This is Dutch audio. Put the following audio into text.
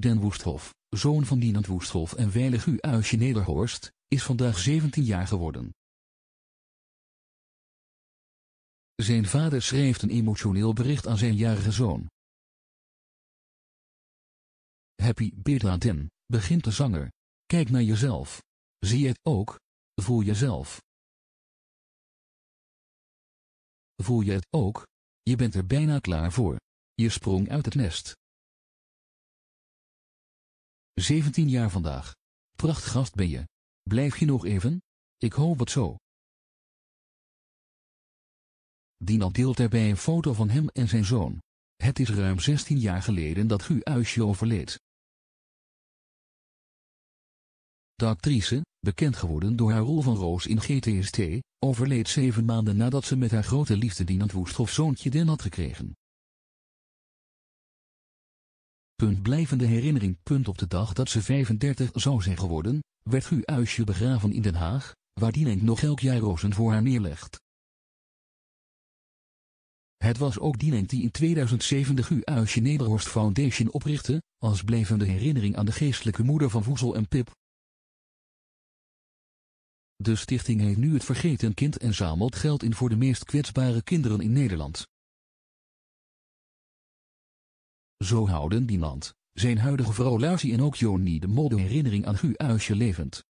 Den Woesthof, zoon van Dinant Woesthof en Weilig U Uisje Nederhorst, is vandaag 17 jaar geworden. Zijn vader schreef een emotioneel bericht aan zijn jarige zoon. Happy birthday, begint de zanger. Kijk naar jezelf. Zie je het ook? Voel jezelf. Voel je het ook? Je bent er bijna klaar voor. Je sprong uit het nest. 17 jaar vandaag. Prachtgast ben je. Blijf je nog even? Ik hoop het zo. Dinant deelt daarbij een foto van hem en zijn zoon. Het is ruim 16 jaar geleden dat Gu Uisje overleed. De actrice, bekend geworden door haar rol van Roos in GTST, overleed zeven maanden nadat ze met haar grote liefde Dinant Woesthof zoontje Den had gekregen. Punt blijvende herinnering. Punt op de dag dat ze 35 zou zijn geworden, werd Gu Uisje begraven in Den Haag, waar Dinant nog elk jaar rozen voor haar neerlegt. Het was ook Dinant die in 2007 de Gu Nederhorst Foundation oprichtte, als blijvende herinnering aan de geestelijke moeder van Voezel en Pip. De stichting heeft nu het Vergeten Kind en zamelt geld in voor de meest kwetsbare kinderen in Nederland. Zo houden Dinant, zijn huidige vrouw en ook Joni de Mol de herinnering aan Gu Uisje levend.